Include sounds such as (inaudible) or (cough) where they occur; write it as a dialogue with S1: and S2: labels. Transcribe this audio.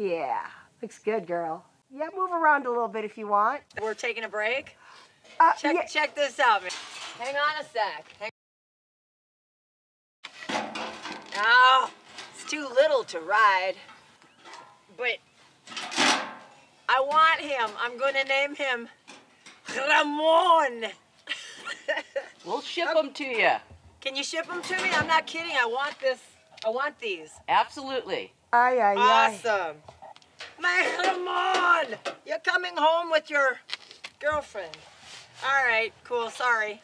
S1: Yeah, looks good, girl. Yeah, move around a little bit if you want.
S2: We're taking a break.
S1: Uh,
S2: Check
S1: yeah,
S2: check this out, man. Hang on a sec. Hang Oh, it's too little to ride. But I want him. I'm going to name him Ramon. (laughs)
S3: We'll ship them to you.
S2: Can you ship them to me? I'm not kidding. I want this. I want these.
S3: Absolutely.
S1: Ay, ay, ay.
S2: Awesome. My Ramon, you're coming home with your girlfriend. All right, cool. Sorry.